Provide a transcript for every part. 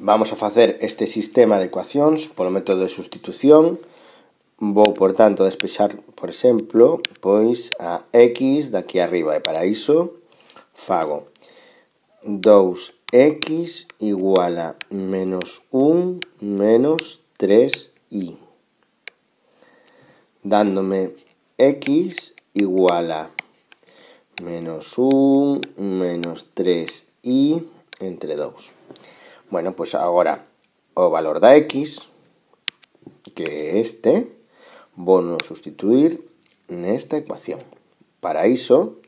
vamos a facer este sistema de ecuacións polo método de sustitución. Vou, por tanto, despexar, por exemplo, pois a x daqui arriba. E para iso fago 2x igual a menos 1 menos 3y. Dándome x igual a menos 1 menos 3y entre 2. Bueno, pois agora o valor da x, que é este, no sustituir nesta ecuación. Para iso,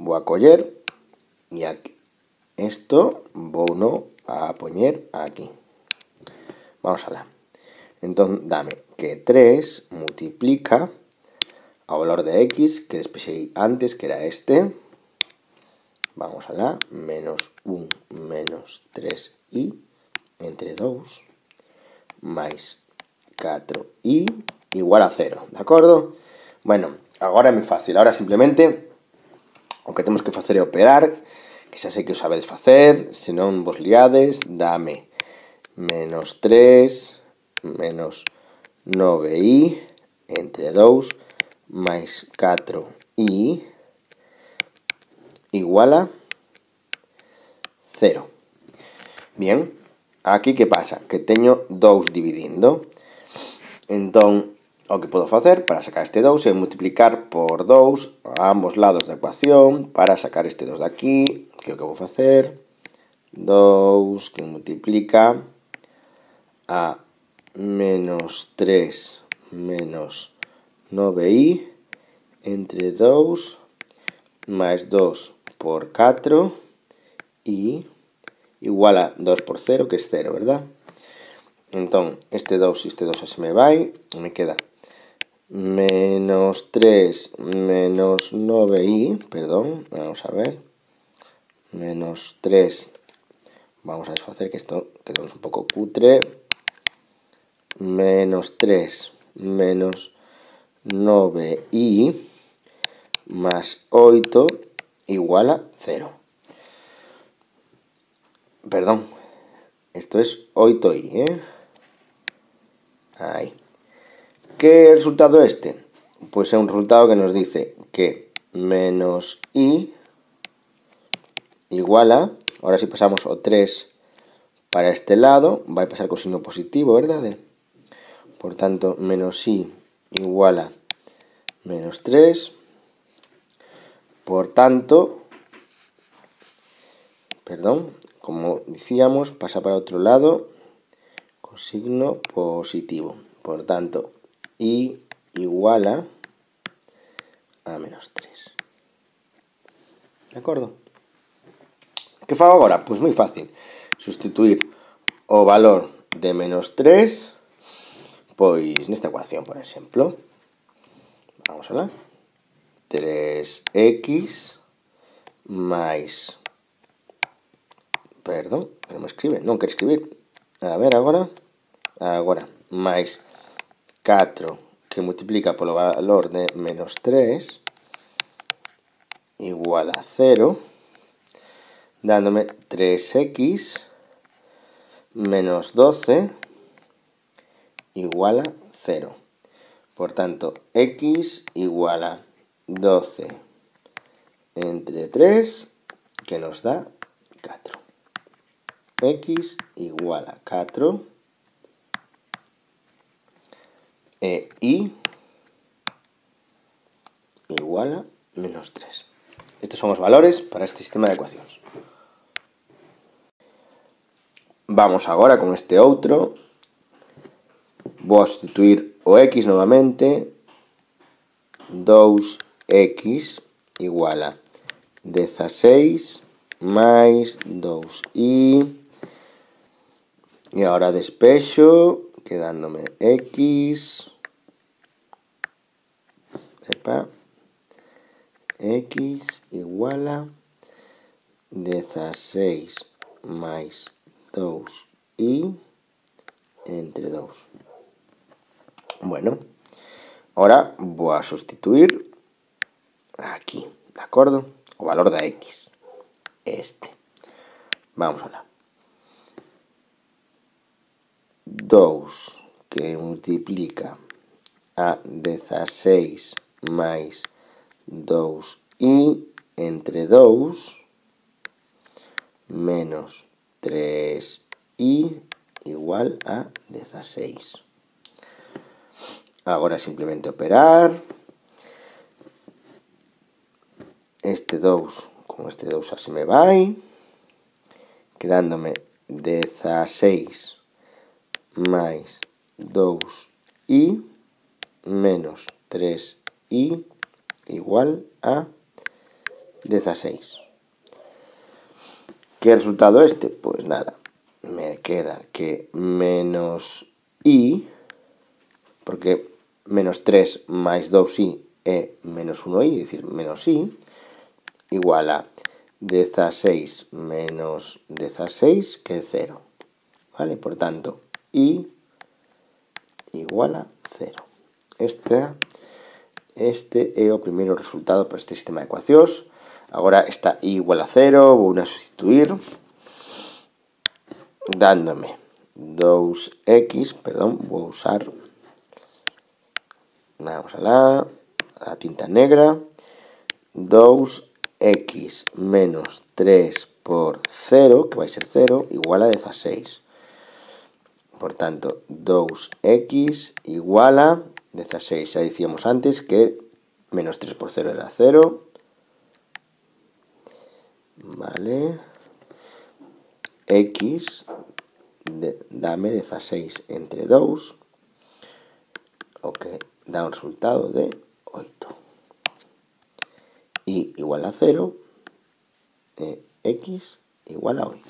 vou a coller e aquí, isto vou no a poñer aquí. Vamos alá. Entón, dame que 3 multiplica ao valor de x que despexei antes, que era este, Vamos alá, menos 1 menos 3i entre 2 máis 4i igual a 0, de acordo? Bueno, agora é moi fácil, agora simplemente o que temos que facer é operar, que xa sei que o sabedes facer, se non vos liades, dame menos 3 menos 9i entre 2 máis 4i igual a 0. Bien, aquí que pasa? Que teño 2 dividindo. Entón, o que podo facer para sacar este 2 é multiplicar por 2 a ambos lados da ecuación para sacar este 2 de aquí, que é o que vou facer. 2 que multiplica a menos 3 menos 9i entre 2 máis 2 por 4 y igual a 2 por 0, que es 0, ¿verdad? Entón, este 2 y este 2 se me vai, e me queda. Menos 3 menos 9i, perdón, vamos a ver, menos 3, vamos a desfacer que esto quedamos un pouco cutre, menos 3 menos 9i más 8 igual a 0. Perdón, esto es 8i, ¿eh? Ahí. ¿Qué resultado este? Pues es un resultado que nos dice que menos i igual a, ahora si pasamos o 3 para este lado, va a pasar con signo positivo, ¿verdad? Por tanto, menos i igual a menos 3 por tanto, perdón, como decíamos, pasa para otro lado con signo positivo. Por tanto, i igual a, a menos 3. De acordo? Que fago agora? Pois moi fácil. Sustituir o valor de menos 3 pois nesta ecuación, por exemplo. Vamos alá. 3x máis perdón, non me escribe, non quero escribir. A ver agora agora, máis 4 que multiplica polo valor de menos 3 igual a 0 dándome 3x menos 12 igual a 0 por tanto, x igual a 12 entre 3, que nos da 4. x igual a 4 e y igual a menos 3. Estos son os valores para este sistema de ecuacións. Vamos agora con este outro. Vou a sustituir o x novamente. 2 x igual a 16 máis 2i e agora despexo quedándome x. Epa, x igual a 16 máis 2i entre 2 bueno ahora voy a sustituir aquí, de acordo? O valor da x, este. Vamos alá. 2 que multiplica a 16 más 2i entre 2 menos 3i igual a 16. Ahora simplemente operar. Este 2 con este 2 se me va, quedándome 16 más 2i menos 3i igual a 16. ¿Qué resultado este? Pues nada, me queda que menos i, porque menos 3 más 2i es menos 1i, es decir, menos i, igual a 16 menos 16, que es 0. ¿Vale? Por tanto, i igual a 0. Este, este é o primeiro resultado para este sistema de ecuacións. Agora está i igual a 0, vou a sustituir, dándome 2x, perdón, vou usar, vamos alá, a tinta negra, 2x menos 3 por 0, que vai ser 0, igual a 16. Por tanto, 2x igual a 16. Ya decíamos antes que menos 3 por 0 era 0. Vale. X de, dame 16 entre 2. O que da un resultado de 8. Y igual a 0. Eh, x igual a 8.